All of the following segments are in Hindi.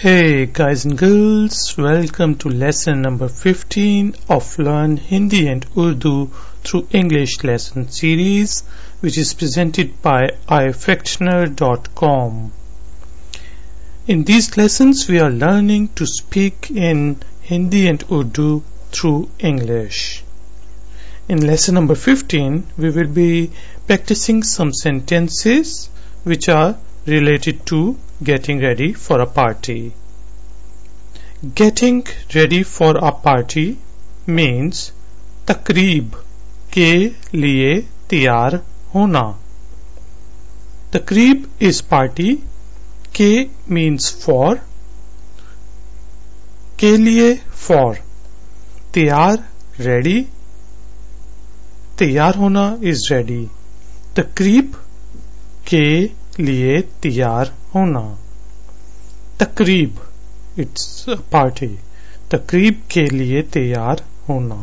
Hey guys and girls, welcome to lesson number 15 of Learn Hindi and Urdu through English lesson series which is presented by iFactioner.com. In these lessons we are learning to speak in Hindi and Urdu through English. In lesson number 15 we will be practicing some sentences which are related to getting ready for a party. Getting ready for a party means तकरीब के लिए तैयार होना तकरीब is party के means for के लिए for तैयार ready तैयार होना is ready तकरीब के लिए तैयार होना। तकरीब इट्स पार्टी तकरीब के लिए तैयार होना।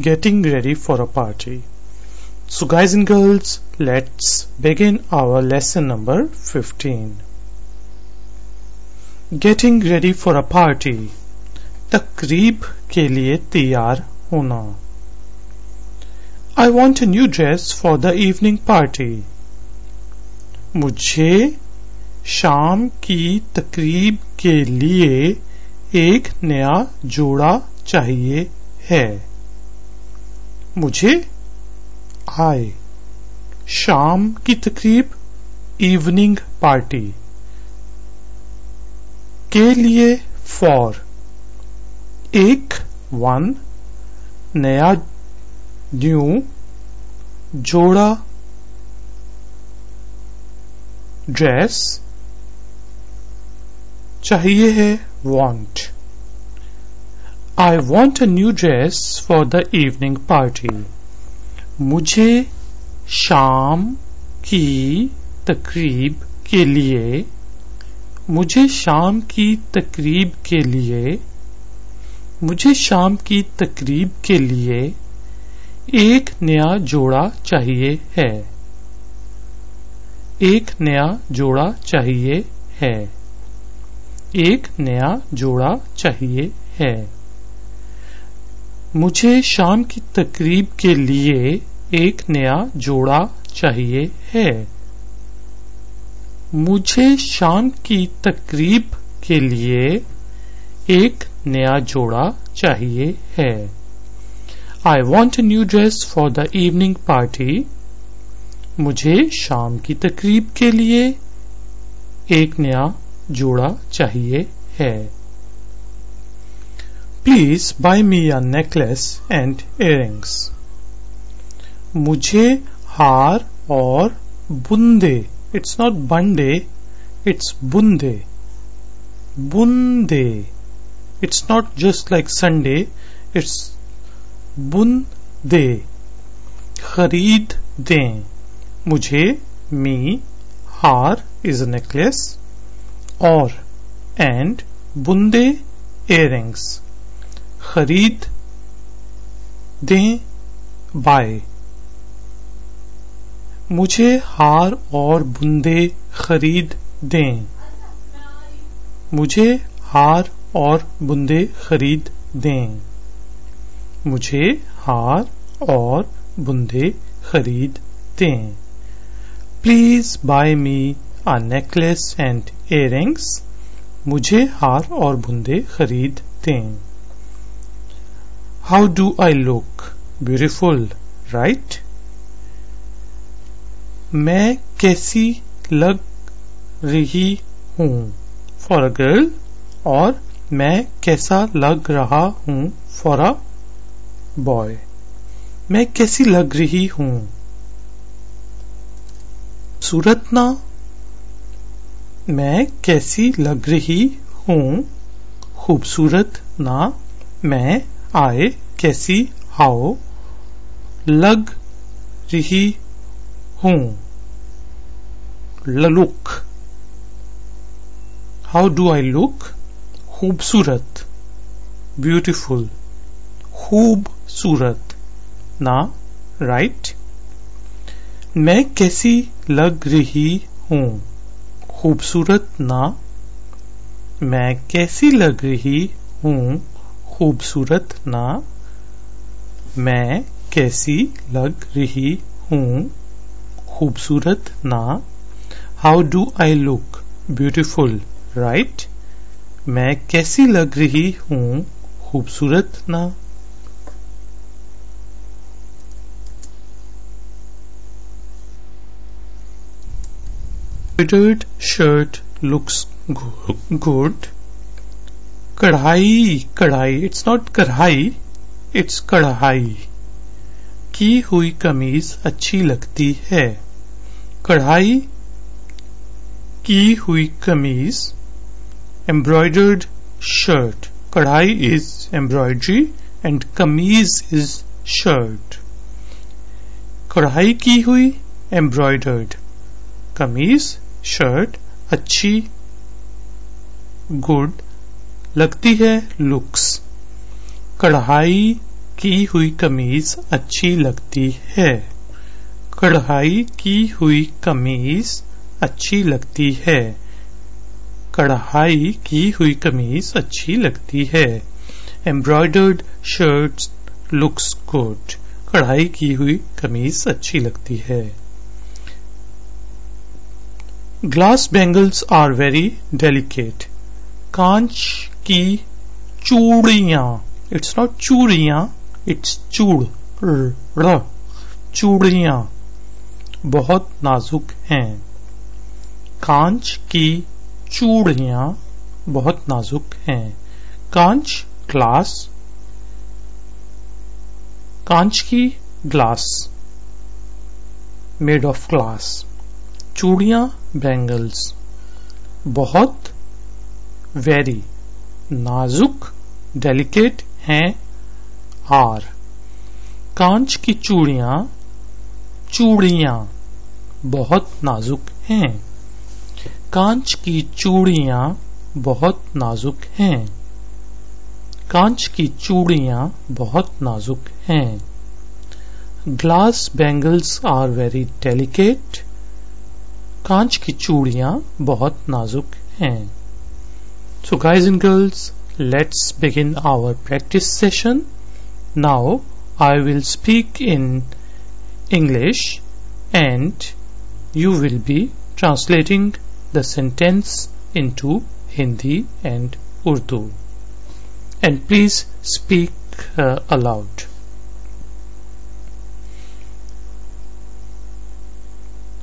Getting ready for a party so guys and girls let's begin our lesson number 15 getting ready for a party तकरीब के लिए तैयार होना। I want new dress for the evening party मुझे शाम की तकरीब के लिए एक नया जोड़ा चाहिए है। मुझे आए। शाम की तकरीब इवनिंग पार्टी के लिए फॉर एक वन नया न्यू जोड़ा ड्रेस चाहिए है। Want I want a new dress for the evening party. मुझे शाम की तकरीब के लिए, मुझे शाम की तकरीब के लिए, मुझे शाम की तकरीब के लिए एक नया जोड़ा चाहिए है। एक नया जोड़ा चाहिए है। एक नया जोड़ा चाहिए है। मुझे शाम की तकरीब के लिए एक नया जोड़ा चाहिए है। मुझे शाम की तकरीब के लिए एक नया जोड़ा चाहिए है। I want new dress for the evening party मुझे शाम की तकरीब के लिए एक नया जोड़ा चाहिए है। Please buy me a necklace and earrings मुझे हार और बुंदे इट्स नॉट बंडे इट्स बुंदे। बुंदे it's not just like Sunday it's बुंदे। खरीद दें। मुझे मी हार इज़ अ नेकलेस और एंड बुंदे इयरिंग्स खरीद, दें बाय मुझे हार और बुंदे खरीद दें। मुझे हार और बुंदे खरीद दें। मुझे हार और बुंदे खरीद दें। Please buy me a necklace and earrings, मुझे हार और बुंदे खरीद दें। How do I look beautiful right मैं कैसी लग रही हूँ? फॉर अ गर्ल और मैं कैसा लग रहा हूँ? फॉर अ बॉय मैं कैसी लग रही हूँ? सूरत ना मैं कैसी लग रही हूँ? खूबसूरत ना? मैं आए कैसी हाओ लग रही हूँ। Look how do I look खूबसूरत। ब्यूटिफुल खूबसूरत। ना? Right right? मैं कैसी लग रही हूँ? खूबसूरत ना, मैं कैसी लग रही हूँ खूबसूरत ना, मैं कैसी लग रही हूँ खूबसूरत ना। How do I look beautiful right मैं कैसी लग रही हूँ खूबसूरत ना। Embroidered shirt looks good. कढ़ाई कढ़ाई इट्स नॉट कढ़ाई इट्स कढ़ाई की हुई कमीज अच्छी लगती है कढ़ाई की हुई कमीज एम्ब्रॉयडर्ड शर्ट कढ़ाई इज़ एम्ब्रॉयडरी एंड कमीज इज़ शर्ट कढ़ाई की हुई एम्ब्रॉयडर्ड कमीज शर्ट अच्छी, गुड लगती है लुक्स। कढ़ाई की हुई कमीज अच्छी लगती है। कढ़ाई की हुई कमीज अच्छी लगती है। कढ़ाई की हुई कमीज अच्छी लगती है। Embroidered shirt looks good. कढ़ाई की हुई कमीज अच्छी लगती है। Glass bangles are very delicate कांच की चूड़ियाँ इट्स नॉट चूड़ियाँ इट्स चूड़ चूड़ियाँ बहुत नाजुक हैं। कांच की चूड़ियाँ बहुत नाजुक हैं। कांच ग्लास कांच की ग्लास मेड ऑफ़ ग्लास चूड़ियाँ बैंगल्स बहुत वेरी नाजुक डेलिकेट हैं आर। कांच की चूड़ियाँ चूड़ियाँ बहुत नाजुक हैं। कांच की चूड़ियाँ बहुत नाजुक हैं। कांच की चूड़ियाँ बहुत नाजुक हैं। Glass bangles are very delicate कांच की चूड़ियाँ बहुत नाजुक हैं So guys and girls, let's begin our practice session. Now I will speak in English and you will be translating the sentence into Hindi and Urdu. And please speak uh, aloud.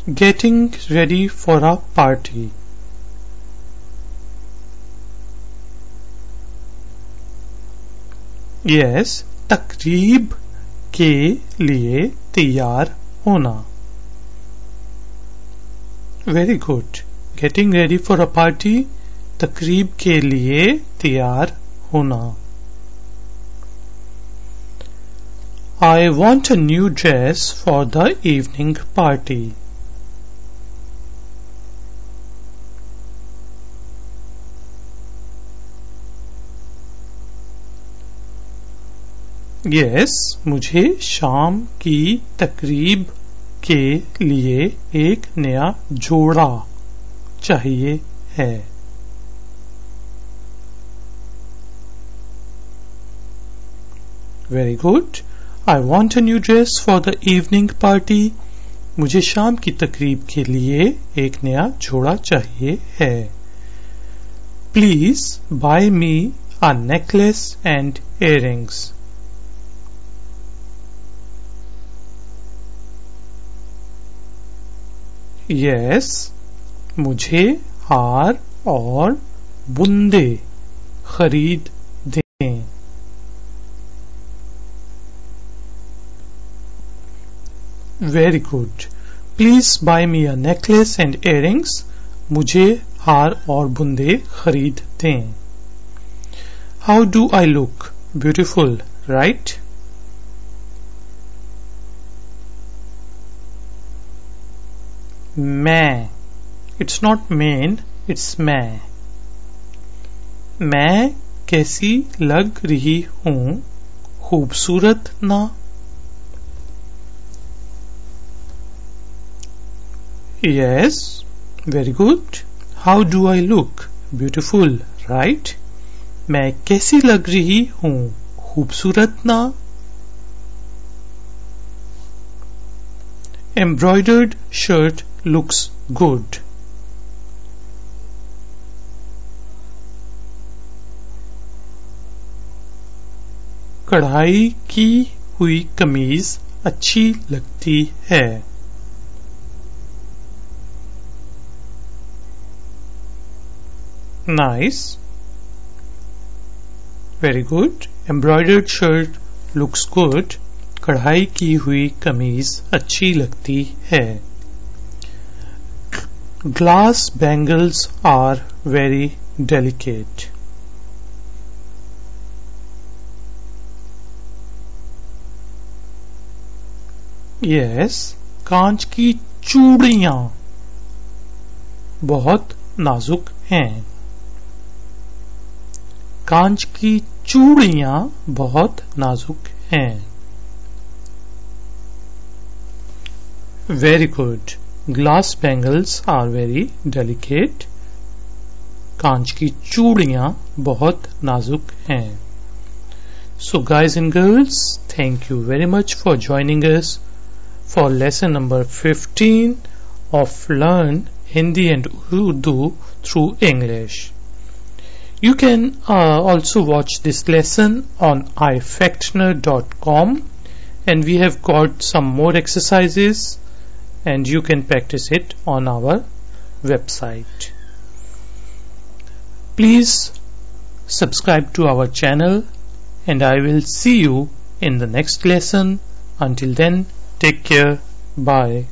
Getting ready for a party. Yes तकरीब के लिए तैयार होना very good getting ready for a party तकरीब के लिए तैयार होना I want a new dress for the evening party yes मुझे शाम की तकरीब के लिए एक नया जोड़ा चाहिए है। Very good I want a new dress for the evening party मुझे शाम की तकरीब के लिए एक नया जोड़ा चाहिए है। Please buy me a necklace and earrings yes मुझे हार और बुंदे खरीद दें। Very good please buy me a necklace and earrings मुझे हार और बुंदे खरीद दें। How do I look beautiful right मैं. इट्स नॉट मेन इट्स मैं. मैं कैसी लग रही हूँ? खूबसूरत ना? Yes very good how do I look beautiful right मैं कैसी लग रही हूँ? खूबसूरत ना? एम्ब्रॉयडर्ड शर्ट लुक्स गुड कढ़ाई की हुई कमीज अच्छी लगती है। Nice very good embroidered shirt looks good कढ़ाई की हुई कमीज अच्छी लगती है। Glass bangles are very delicate yes कांच की चूड़ियाँ बहुत नाजुक हैं। कांच की चूड़ियाँ बहुत नाजुक हैं। Very good glass bangles are very delicate कांच की चूड़ियाँ बहुत नाजुक हैं So guys and girls, thank you very much for joining us for lesson number 15 of Learn Hindi and Urdu through English. You can uh, also watch this lesson on ifactner.com and we have got some more exercises and you can practice it on our website. Please subscribe to our channel and I will see you in the next lesson. Until then, take care. Bye.